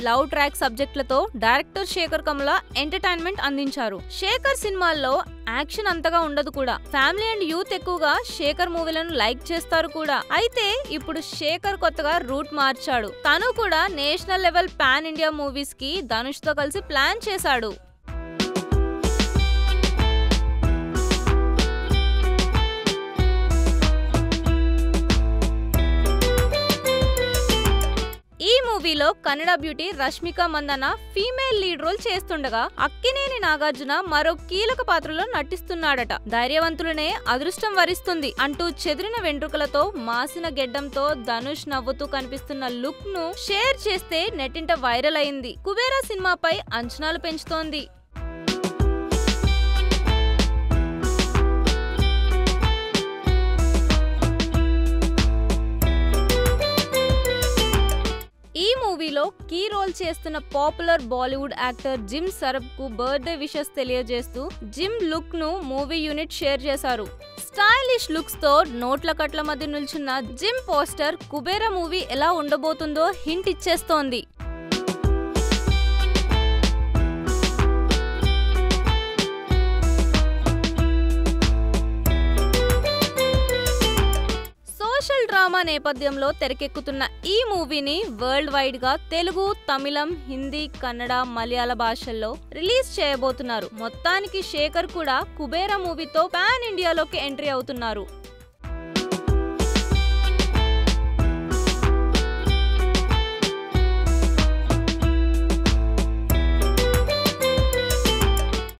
Love track సబ్జెక్టులతో director Sekhar Kammula entertainment అందించారు. శేఖర్ సినిమాల్లో యాక్షన్ అంతగా ఉండదు కూడా. ఫ్యామిలీ అండ్ యూత్ ఎక్కువగా శేఖర్ మూవీలను లైక్ చేస్తారు కూడా. అయితే ఇప్పుడు శేఖర్ కొత్తగా రూట్ మార్చాడు. తను కూడా నేషనల్ లెవెల్ పాన్ ఇండియా మూవీస్కి ధనుష్తో కలిసి ప్లాన్ చేశాడు. మూవీలో Kannada beauty Rashmika Mandanna female lead role చేస్తుండగా అక్కినేని నాగార్జున మరో కీలక పాత్రలో నటిస్తున్నాడట. ధైర్యవంతులనే అదృష్టం వరిస్తుంది అంటూ చెదిరిన వెంట్రుకలతో మాసిన గెడ్డంతో ధనుష్ నవ్వుతూ కనిపిస్తున్న లుక్ను షేర్ చేస్తే నెట్టింట వైరల్ అయింది. కుబేరా సినిమాపై అంచనాలు పెంచుతోంది. సినిమాలో కీ రోల్ చేస్తున్న పాపులర్ బాలీవుడ్ యాక్టర్ జిమ్ సరబ్కు బర్త్డే విషెస్ తెలియజేస్తూ జిమ్ లుక్ను మూవీ యూనిట్ షేర్ చేశారు. స్టైలిష్ లుక్స్తో నోట్ల కట్ల మధ్య నిల్చున్న జిమ్ పోస్టర్ కుబేర మూవీ ఎలా ఉండబోతుందో హింట్ ఇచ్చేస్తోంది. డ్రామా నేపథ్యంలో తెరకెక్కుతున్న ఈ మూవీని వరల్డ్ వైడ్గా తెలుగు తమిళం హిందీ కన్నడ మలయాళ భాషల్లో రిలీజ్ చేయబోతున్నారు. మొత్తానికి శేఖర్ కూడా కుబేర మూవీతో పాన్ ఇండియాలోకి ఎంట్రీ అవుతున్నారు.